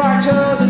brighter than